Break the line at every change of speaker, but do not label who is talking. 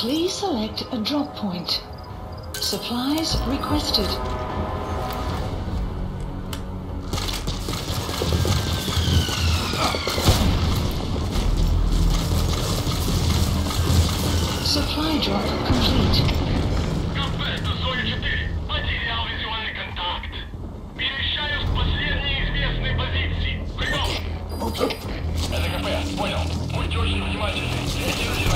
Please select a drop point. Supplies requested. Supply drop complete.
КП, это 4. Потерял визуальный контакт. Перемещаюсь последней известной позиции. Прием!
Окей.
Это КП, понял. Будьте очень внимательны. Я держу.